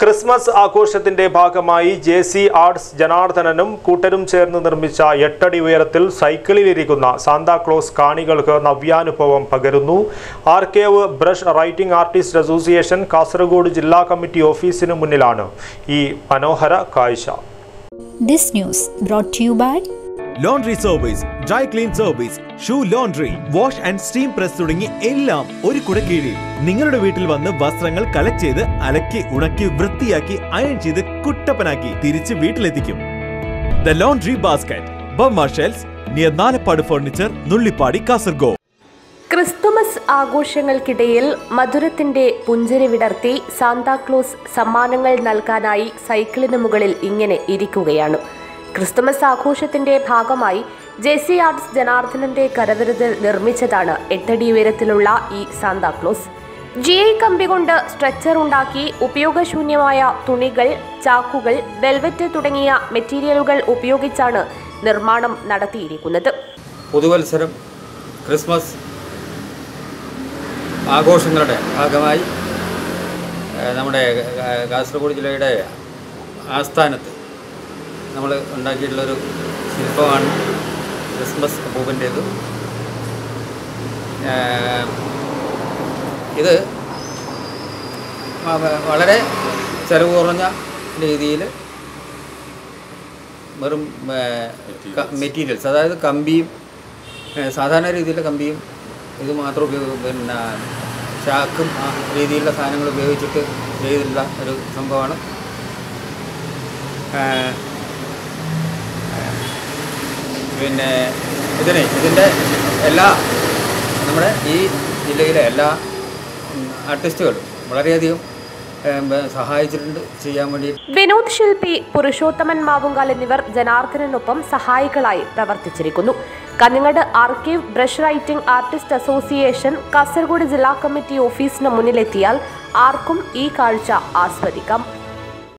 Christmas ആഘോഷത്തിന്റെ ഭാഗമായി J C arts ജനാർദ്ദനനും കൂട്ടരും ചേർന്ന് നിർമ്മിച്ച എട്ടടി ഉയരത്തിൽ സൈക്കിളിലിരിക്കുന്ന സാന്താക്ലോസ് കാണികൾക്ക് നവ്യാനുഭവം പകരുന്നു. Archive brush writing artist association Kasaragod ജില്ലാ കമ്മിറ്റി ഓഫീസിന് മുന്നിലാണ് ഈ മനോഹര കാഴ്ച. News brought to you by laundry service dry clean service shoe laundry wash and steam press തുടങ്ങി എല്ലാം ഒരു കുട കീഴിൽ. നിങ്ങളുടെ വീട്ടിൽ വന്ന് വസ്ത്രങ്ങൾ കളക്ട് ചെയ്ത് അലക്കി ഉണക്കി വൃത്തിയാക്കി അയൺ ചെയ്ത് കുട്ടപ്പനാക്കി തിരിച്ച് വീട്ടിലെത്തിക്കും. The laundry basket Burma Shells near Nalappad furniture Nullippady Kasaragod Christmas ആഘോഷങ്ങൾക്കിടയിൽ മധുരത്തിന്റെ പുഞ്ചിരി വിടർത്തി സാന്താക്ലോസ് സമ്മാനങ്ങൾ നൽകാനായി സൈക്കിളിന് മുകളിൽ ഇങ്ങനെ ഇരിക്കുകയാണ്. ക്രിസ്തുമസ് ആഘോഷത്തിന്റെ ഭാഗമായി ജെസി ആർട്സ് ജനാർദ്ദനന്റെ കരവിരുതിൽ നിർമ്മിച്ചതാണ് എട്ടടി ഉയരത്തിലുള്ള ഈ സാന്താക്ലോസ്. ജി ഐ കമ്പി കൊണ്ട് സ്ട്രെച്ചർ ഉണ്ടാക്കി ഉപയോഗശൂന്യമായ തുണികൾ ചാക്കുകൾ വെൽവെറ്റ് തുടങ്ങിയ മെറ്റീരിയലുകൾ ഉപയോഗിച്ചാണ് നിർമ്മാണം നടത്തിയിരിക്കുന്നത്. പുതുവത്സരം ക്രിസ്മസ് ആഘോഷങ്ങളുടെ ഭാഗമായി നമ്മുടെ കാസർഗോഡ് ജില്ലയുടെ ആസ്ഥാനത്ത് നമ്മൾ ഉണ്ടാക്കിയിട്ടുള്ളൊരു ശില്പമാണ് ക്രിസ്മസ് അപ്പൂപ്പന്റേത് ഇത് വളരെ ചിലവ് കുറഞ്ഞ രീതിയിൽ വെറും മെറ്റീരിയൽസ് അതായത് കമ്പിയും സാധാരണ രീതിയിലെ കമ്പിയും ഇത് മാത്രം ഉപയോഗ പിന്നെ ചാക്കും ആ രീതിയിലുള്ള സാധനങ്ങൾ ഉപയോഗിച്ചിട്ട് ചെയ്തിട്ടുള്ള ഒരു സംഭവമാണ്. പിന്നെ ഇതിന് ഇതിന്റെ എല്ലാ നമ്മുടെ ഈ ജില്ലയിലെ എല്ലാ ആർട്ടിസ്റ്റുകളും വളരെയധികം സഹായിച്ചിട്ടുണ്ട് ചെയ്യാൻ വേണ്ടി വിനോദ് ശില്പി പുരുഷോത്തമൻ മാവുങ്കാൽ എന്നിവർ ജനാർദ്ദനൊപ്പം സഹായികളായി പ്രവർത്തിച്ചിരിക്കുന്നു. Kanhangad archive brush writing artist association Kasaragod ജില്ലാ കമ്മിറ്റി ഓഫീസിന് മുന്നിലെത്തിയാൽ ആർക്കും ഈ കാഴ്ച ആസ്വദിക്കാം.